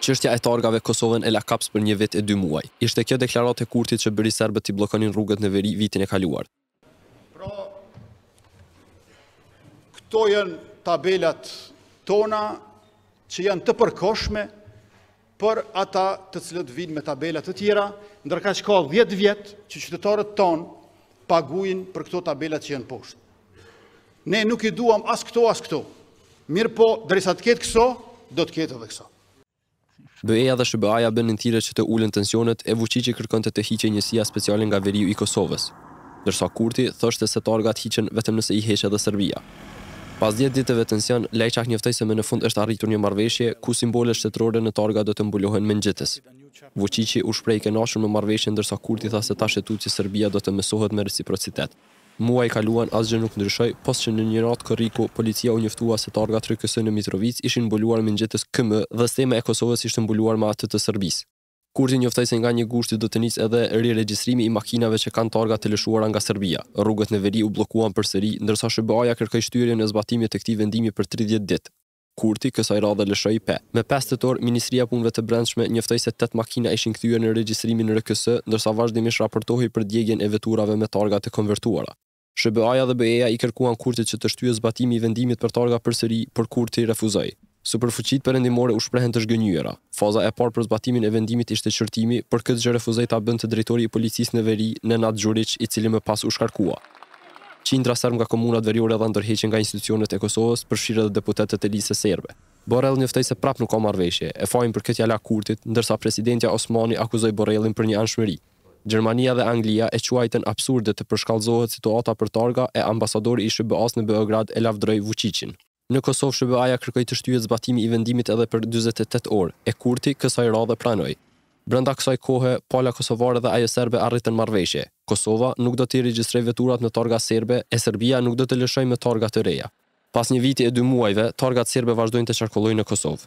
Çështja e targave Kosovën e la kapsë për një vit e dy muaj. Ishte kjo deklaratë e Kurtit që bëri serbët t'i bllokonin rrugët në veri vitin e kaluar. Pra, këto janë tabelat tona që janë të përkohshme për ata të cilët vijnë me tabela të tjera, ndërkaq ka 10 vjet që qytetarët tonë paguajnë për këto tabelat që janë poshtë. Ne nuk i duam as këto as këto. Mirëpo, derisa të ketë këso, do të ketë edhe këso. BE-ja dhe SHBA-ja bënin thirrje që të ulen tensionet e Vuçiqi kërkonte të hiqej njësia speciale nga veriu i Kosovës, ndërsa Kurti thoshte se targat hiqen vetëm nëse i heq edhe Serbia. Pas dhjetë ditëve tension, Lajçak njoftoi se më në fund është arritur një marrëveshje, ku simbolet shtetërore në targa do të mbulohen me ngjitës. Vuçiqi u shpreh i kënaqur me marrëveshjen ndërsa Kurti tha se tash e tutje Serbia do të mësohet me reciprocitet. Muaj kaluan, asgjë nuk ndryshoi, pos që në një rast korriku, policia u njoftua se targat RKS në Mitrovicë ishin mbuluar me ngjitës KM dhe stema e Kosovës ishte mbuluar me atë të Serbisë. Kurti njoftoi se nga një gushti do të nisë edhe riregjistrimi i makinave që kanë targa të lëshuara nga Serbia. Rrugët në veri u bllokuan përsëri, ndërsa SHBA-ja kërkoi shtyrjen e zbatimit të këtij vendimi për tridhjetë ditë. Kurti kësaj radhe lëshoi pe. Më pesë tetor, Ministria e Punëve të Brendshme njoftoi se tetë makina ishin kthyer në regjistrimin RKS, ndërsa vazhdimisht raportohej për djegien e veturave me targa të konvertuara. SHBA-ja dhe BE-ja i kërkuan Kurtit që të shtyhet zbatimi i vendimit për targa përsëri, por Kurti refuzoi. Superfuqitë perëndimore u shprehën të zhgënjyera. Faza e parë për zbatimin e vendimit ishte qortimi, por këtë gjë refuzoi ta bënte drejtori i policisë në veri, Nenad Gjuriq, i cili më pas u shkarkua. Qindra serbë nga komunat veriore dhanë dorëheqje nga institucionet e Kosovës, përfshirë edhe deputetët e Listës Serbe. Borrell njoftoi se prapë nuk ka marrëveshje, e fajin për këtë ia la Kurtit, ndërsa presidentja Osmani akuzoi Borrellin për njëanshmëri. Gjermania dhe Anglia e quajtën absurde të përshkallëzohet situata për targa e ambasadori i SHBA-së në Beograd e lavdëroi Vuçiqin. Në Kosovë SHBA-ja kërkoi të shtyhet zbatimi i vendimit edhe për dyzet e tetë orë, e Kurti kësaj radhe pranoi. Brenda kësaj kohe, pala kosovare dhe ajo serbe arritën marrëveshje, Kosova nuk do t'i regjistrojë veturat me targa serbe e Serbia nuk do të lëshojë më targa të reja. Pas një viti e dy muajve, targat serbe vazhdojnë të qarkullojnë në Kosovë.